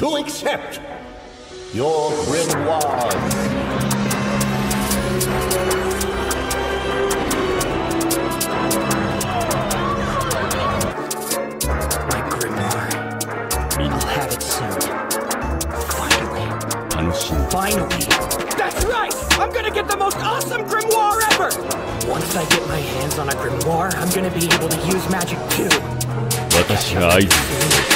to accept your grimoires. My grimoire. I'll have it soon. Finally. 楽しんで Finally. That's right! I'm gonna get the most awesome grimoire ever! Once I get my hands on a grimoire, I'm gonna be able to use magic too. 私が合図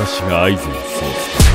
私が合図をそうする